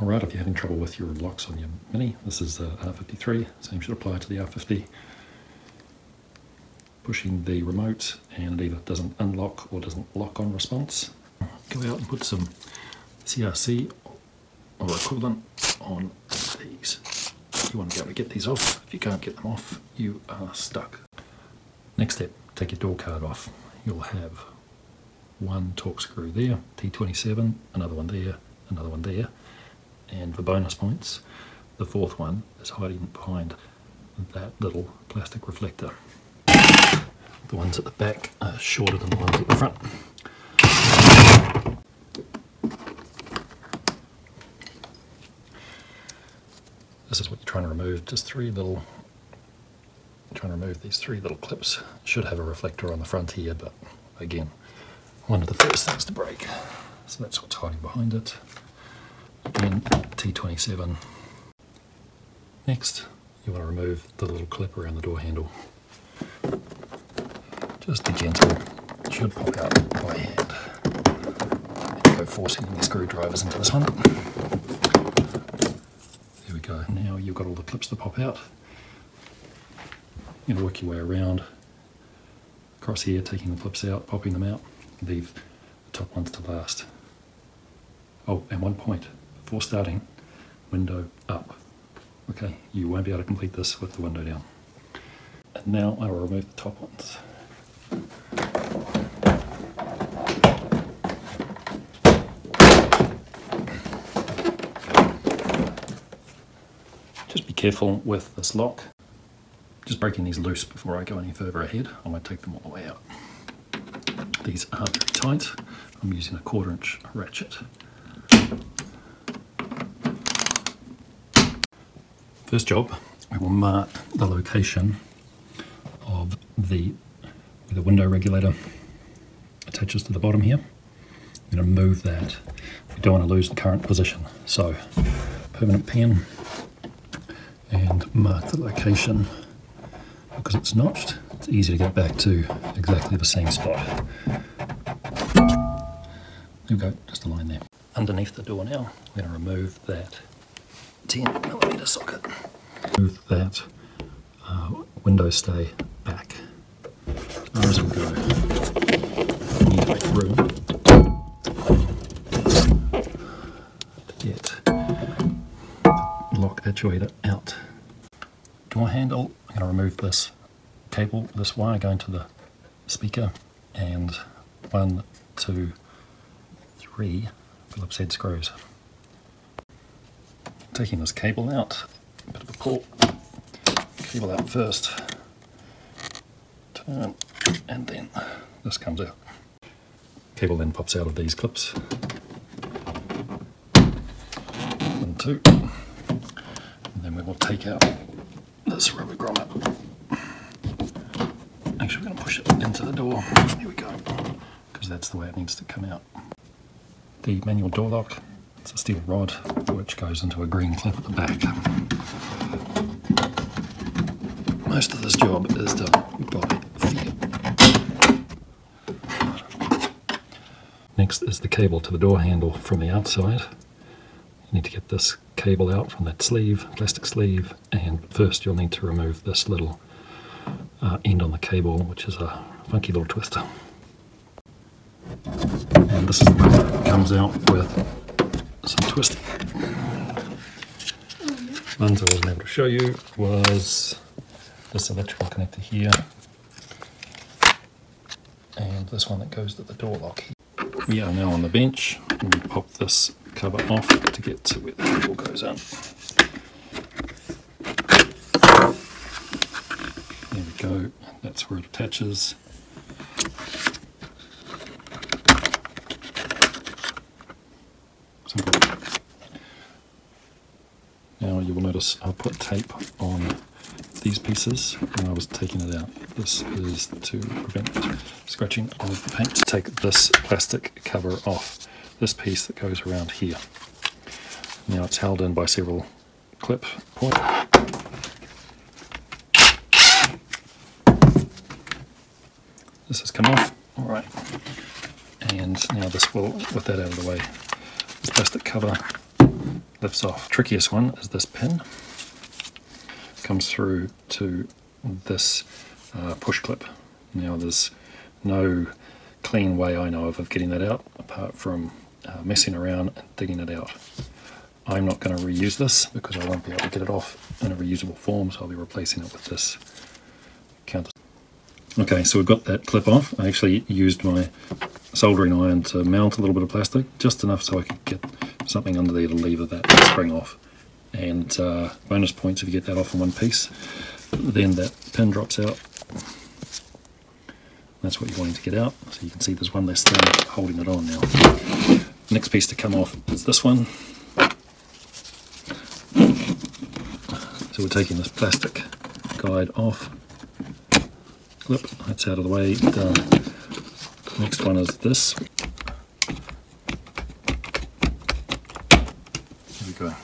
Alright, if you're having trouble with your locks on your Mini, this is the R53, same should apply to the R50. Pushing the remote and it either doesn't unlock or doesn't lock on response. Go out and put some CRC or equivalent on these. You want to be able to get these off. If you can't get them off, you are stuck. Next step, take your door card off. You'll have one Torx screw there, T27, another one there, another one there and for bonus points, the fourth one is hiding behind that little plastic reflector. The ones at the back are shorter than the ones at the front. This is what you're trying to remove, just three little, trying to remove these three little clips. Should have a reflector on the front here, but again, one of the first things to break. So that's what's hiding behind it. Again, T27. Next, you want to remove the little clip around the door handle. Just be gentle, should pop out by hand. And go forcing any screwdrivers into this one. There we go, now you've got all the clips to pop out. You're going to work your way around, across here, taking the clips out, popping them out, leave the top ones to last. Oh, and one point, before starting, window up. Okay, you won't be able to complete this with the window down. And now I will remove the top ones. Just be careful with this lock. Just breaking these loose before I go any further ahead. I won't take them all the way out. These are very tight. I'm using a quarter inch ratchet. First job, we will mark the location of the where the window regulator attaches to the bottom here. I'm going to move that. We don't want to lose the current position. So, permanent pen and mark the location because it's notched. It's easy to get back to exactly the same spot. There we go, just a line there. Underneath the door now, we're going to remove that 10 millimeter socket. Move that uh, window stay back far as we go. need to make room to get the lock actuator out. Door handle, I'm going to remove this cable, this wire going to the speaker, and one, two, three Phillips head screws taking this cable out, a bit of a pull, cable out first, turn, and then this comes out. Cable then pops out of these clips. One, two, and then we will take out this rubber grommet. Actually, we're going to push it into the door. Here we go, because that's the way it needs to come out. The manual door lock it's a steel rod which goes into a green clip at the back. Most of this job is done by feel. Next is the cable to the door handle from the outside. You need to get this cable out from that sleeve, plastic sleeve, and first you'll need to remove this little uh, end on the cable, which is a funky little twister. And this is the part that comes out with some twisting. Ones I wasn't able to show you was this electrical connector here and this one that goes to the door lock. We are now on the bench. We pop this cover off to get to where the cable goes in. There we go. That's where it attaches. Now you will notice I put tape on these pieces when I was taking it out. This is to prevent scratching of the paint. To take this plastic cover off, this piece that goes around here. Now it's held in by several clip points. This has come off, all right. And now this will, with that out of the way, this plastic cover lifts off. Trickiest one is this pin. Comes through to this uh, push clip. Now there's no clean way I know of of getting that out apart from uh, messing around and digging it out. I'm not going to reuse this because I won't be able to get it off in a reusable form so I'll be replacing it with this counter. Okay so we've got that clip off. I actually used my soldering iron to mount a little bit of plastic just enough so I could get something under there to lever that spring off and uh, bonus points if you get that off in one piece then that pin drops out that's what you're wanting to get out. So you can see there's one less thing holding it on now. Next piece to come off is this one. So we're taking this plastic guide off. Clip, that's out of the way. Done. Next one is this. There we go.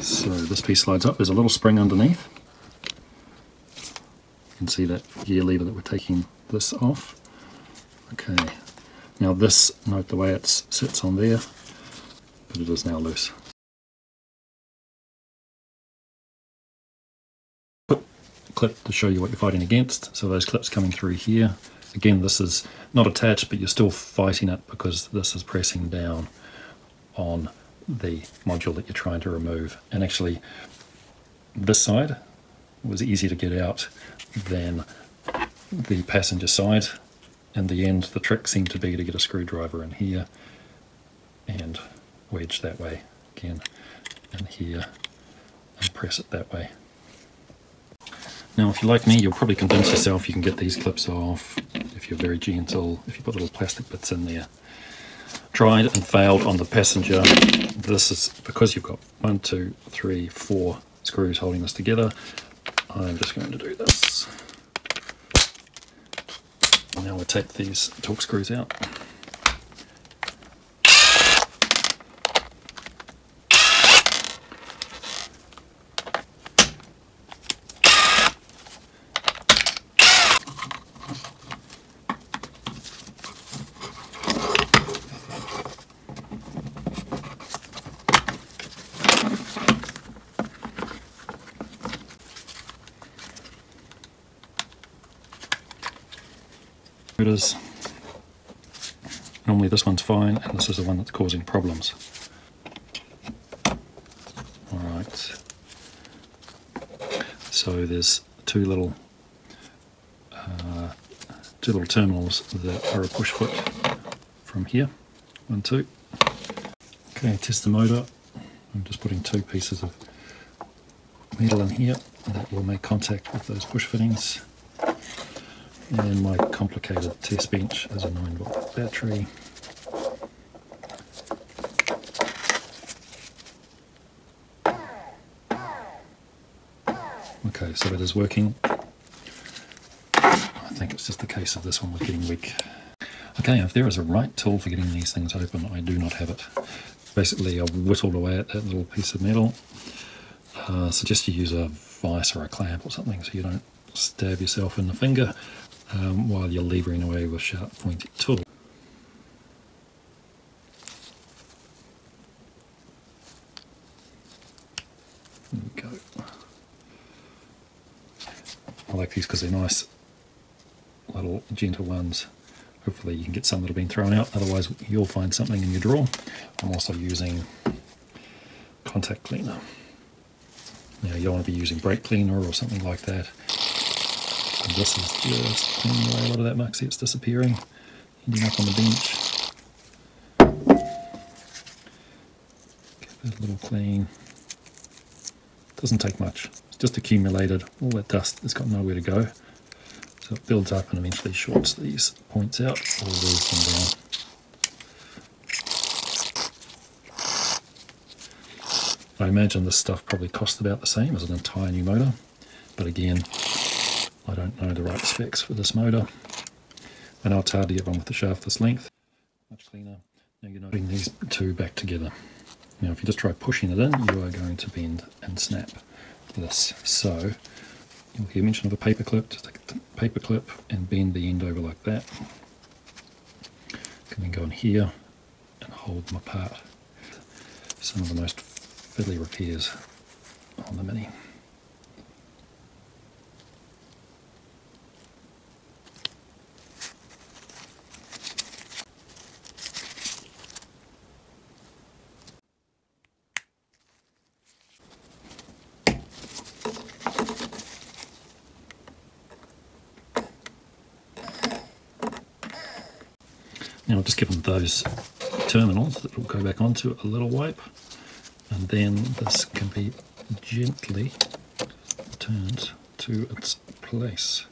So this piece slides up. There's a little spring underneath. You can see that gear lever that we're taking this off. Okay, now this, note the way it sits on there, but it is now loose. clip to show you what you're fighting against. So those clips coming through here. Again, this is not attached, but you're still fighting it because this is pressing down on the module that you're trying to remove. And actually, this side was easier to get out than the passenger side. In the end, the trick seemed to be to get a screwdriver in here and wedge that way again, and here, and press it that way. Now, if you're like me, you'll probably convince yourself you can get these clips off if you're very gentle, if you put little plastic bits in there. Tried and failed on the passenger. This is because you've got one, two, three, four screws holding this together. I'm just going to do this. Now we'll take these Torx screws out. Normally this one's fine and this is the one that's causing problems. Alright, so there's two little uh, two little terminals that are a push foot from here, one, two. Okay, test the motor. I'm just putting two pieces of metal in here that will make contact with those push fittings and my complicated test bench is a 9 volt battery. Okay, so it is working. I think it's just a case of this one was getting weak. Okay, if there is a right tool for getting these things open, I do not have it. Basically, I've whittled away at that little piece of metal. Uh, suggest you use a vise or a clamp or something so you don't stab yourself in the finger um, while you're levering away with a sharp pointed tool. There we go. I like these because they're nice little gentle ones. Hopefully you can get some that have been thrown out, otherwise you'll find something in your drawer. I'm also using contact cleaner. Now you don't want to be using brake cleaner or something like that. And this is just cleaning away a lot of that muck. It's disappearing, ending up on the bench. Give it a little clean. Doesn't take much. It's just accumulated. All that dust has got nowhere to go. So it builds up and eventually shorts these points out or wears them down. I imagine this stuff probably costs about the same as an entire new motor, but again, I don't know the right specs for this motor. And I know it's hard to get one with the shaft this length. Much cleaner. Now you're putting these two back together. Now if you just try pushing it in, you are going to bend and snap this. So you'll hear mention of a paper clip. Just take a paper clip and bend the end over like that. Can then go in here and hold them apart. some of the most fiddly repairs on the Mini. Now I'll just give them those terminals that will go back onto a little wipe and then this can be gently turned to its place.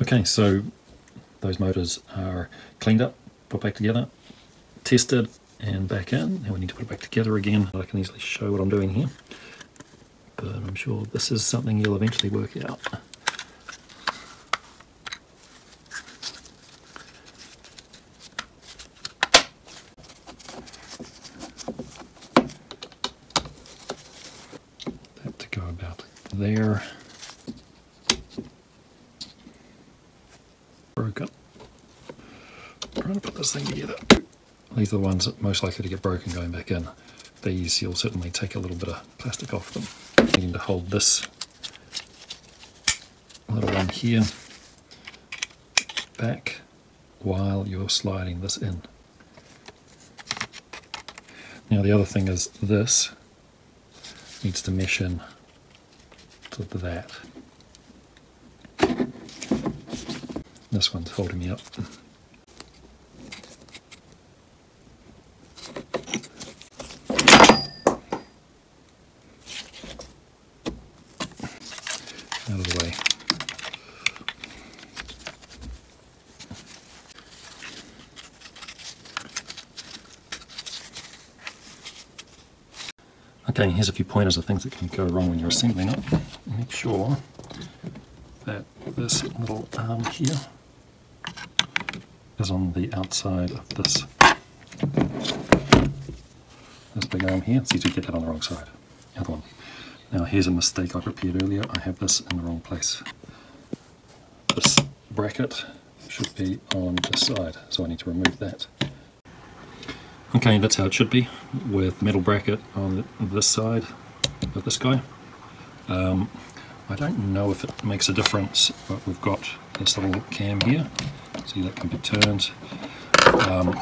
Okay, so those motors are cleaned up, put back together, tested and back in. Now we need to put it back together again. I can easily show what I'm doing here, but I'm sure this is something you'll eventually work out. That to go about there. Broken. Trying to put this thing together. These are the ones that most likely to get broken going back in. These you'll certainly take a little bit of plastic off them. Needing to hold this little one here back while you're sliding this in. Now the other thing is this needs to mesh in to that. This one's holding me up. Out of the way. Okay, here's a few pointers of things that can go wrong when you're assembling it. Make sure that this little arm here is on the outside of this. This big arm here, it's easy to get that on the wrong side. The other one. Now here's a mistake I prepared earlier. I have this in the wrong place. This bracket should be on this side, so I need to remove that. Okay, that's how it should be, with metal bracket on this side of this guy. Um, I don't know if it makes a difference, but we've got this little cam here. See, that can be turned. Um,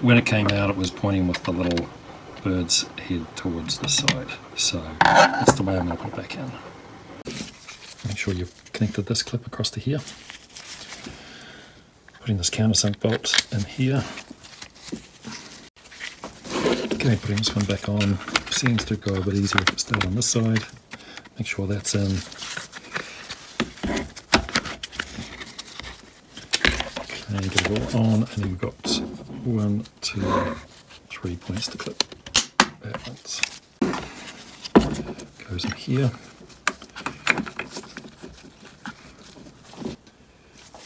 when it came out, it was pointing with the little bird's head towards the side. So that's the way I'm going to put it back in. Make sure you've connected this clip across to here. Putting this countersunk bolt in here. Putting this one back on seems to go a bit easier if it's still on this side. Make sure that's in. Okay, get it all on, and then we've got one, two, three points to clip backwards. Goes in here.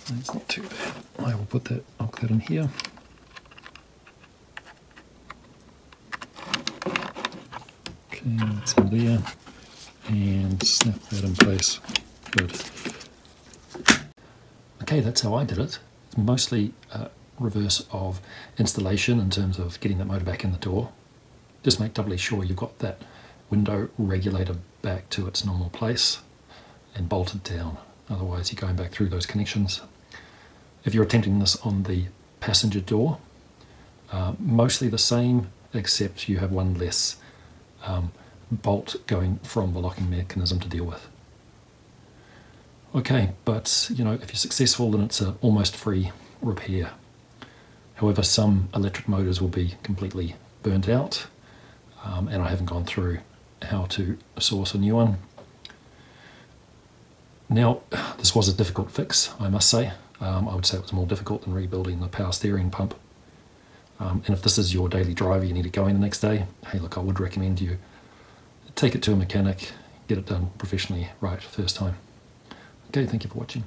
That's not too bad. I will put that, I'll that in here. Okay, that's there. And snap that in place. Good. Okay, that's how I did it. Mostly uh, reverse of installation in terms of getting that motor back in the door. Just make doubly sure you've got that window regulator back to its normal place and bolted down. Otherwise you're going back through those connections. If you're attempting this on the passenger door, uh, mostly the same except you have one less um, bolt going from the locking mechanism to deal with. Okay, but you know, if you're successful, then it's an almost free repair. However, some electric motors will be completely burnt out, um, and I haven't gone through how to source a new one. Now, this was a difficult fix, I must say. Um, I would say it was more difficult than rebuilding the power steering pump. Um, and if this is your daily driver, you need it going the next day, hey look, I would recommend you take it to a mechanic, get it done professionally right first time. Okay, thank you for watching.